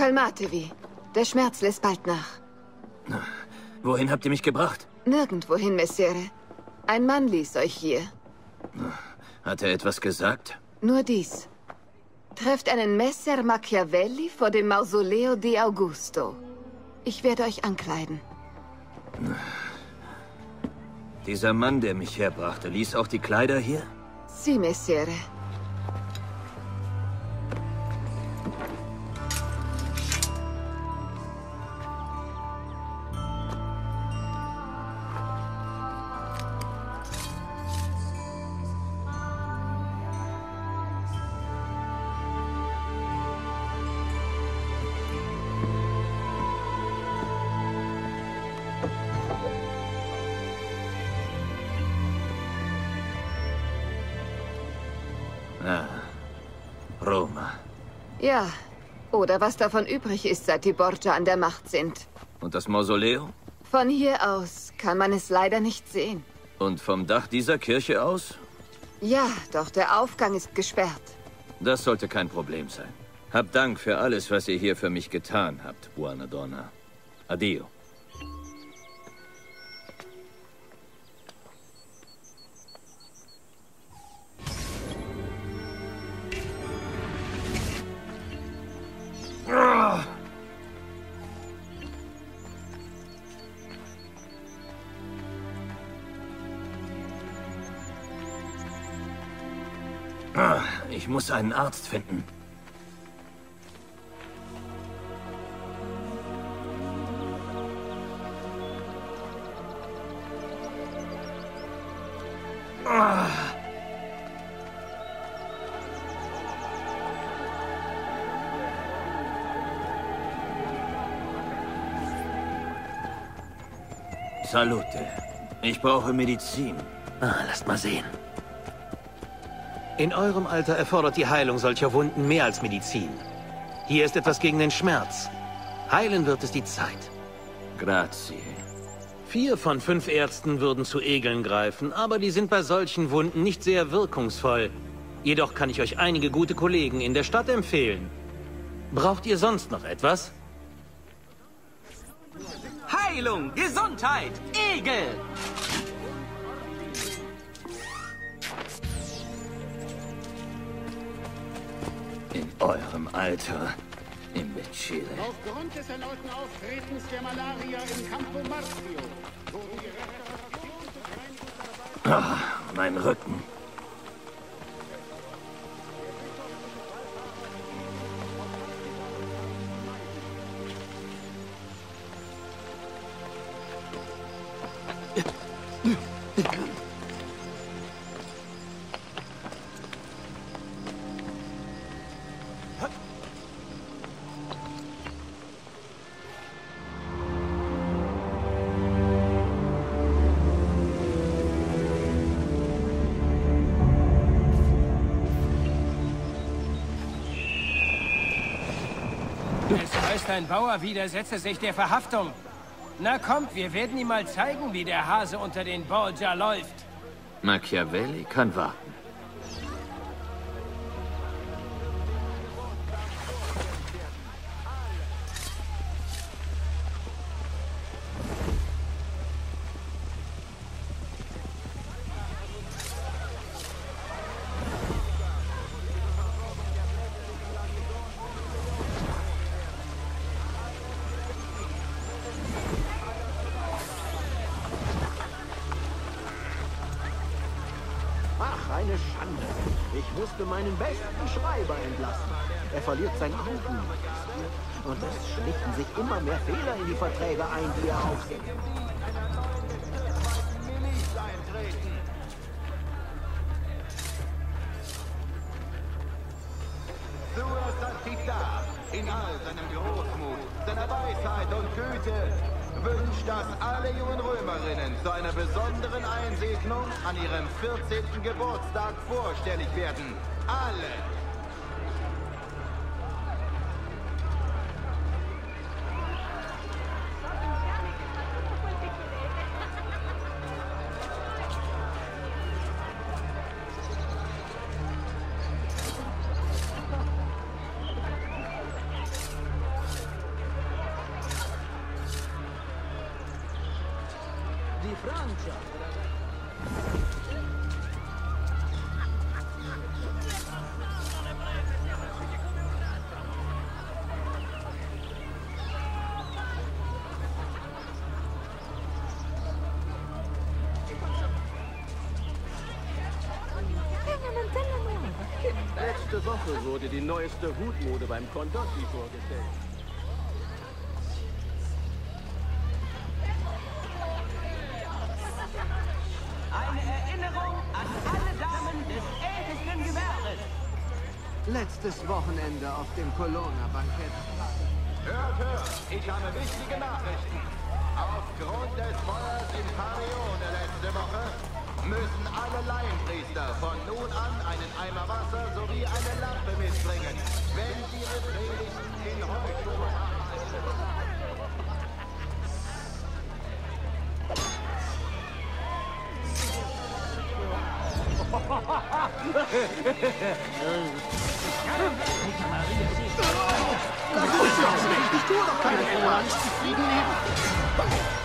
Kalmatevi. Der Schmerz lässt bald nach. Wohin habt ihr mich gebracht? Nirgendwohin, Messere. Ein Mann ließ euch hier. Hat er etwas gesagt? Nur dies. Trefft einen Messer Machiavelli vor dem Mausoleo di Augusto. Ich werde euch ankleiden. Dieser Mann, der mich herbrachte, ließ auch die Kleider hier? Sie, Messere. Roma. Ja. Oder was davon übrig ist, seit die Borgia an der Macht sind. Und das Mausoleo? Von hier aus kann man es leider nicht sehen. Und vom Dach dieser Kirche aus? Ja, doch der Aufgang ist gesperrt. Das sollte kein Problem sein. Hab Dank für alles, was ihr hier für mich getan habt, Buona Donna. Addio. Ich muss einen Arzt finden. Salute. Ich brauche Medizin. Ah, lasst mal sehen. In eurem Alter erfordert die Heilung solcher Wunden mehr als Medizin. Hier ist etwas gegen den Schmerz. Heilen wird es die Zeit. Grazie. Vier von fünf Ärzten würden zu Egeln greifen, aber die sind bei solchen Wunden nicht sehr wirkungsvoll. Jedoch kann ich euch einige gute Kollegen in der Stadt empfehlen. Braucht ihr sonst noch etwas? Heilung, Gesundheit, Egel! Eurem Alter. Imbecile. Aufgrund des erneuten Auftretens der Malaria im Campo Marzio Ah, mein Rücken. Es heißt, ein Bauer widersetze sich der Verhaftung. Na kommt, wir werden ihm mal zeigen, wie der Hase unter den Borgia läuft. Machiavelli kann warten. Ach, eine Schande. Ich musste meinen besten Schreiber entlassen. Er verliert sein Augen. Und es schlichen sich immer mehr Fehler in die Verträge ein, die er aufsetzt. Sua Santità, in all seinem Großmut, seiner Weisheit und Güte, wünscht, dass alle jungen Römerinnen zu einer besonderen Einsegnung an ihrem 14. Geburtstag vorstellig werden. Alle! Letzte Woche wurde die neueste Hutmode beim Condotti vorgestellt. Letztes Wochenende auf dem Colonna-Bankett. Hört, hört, ich habe wichtige Nachrichten. Aufgrund des Feuers in Parione letzte Woche müssen alle Laienpriester von nun an einen Eimer Wasser sowie eine Lampe mitbringen, wenn sie ihre Predigten in ganz zufrieden leben.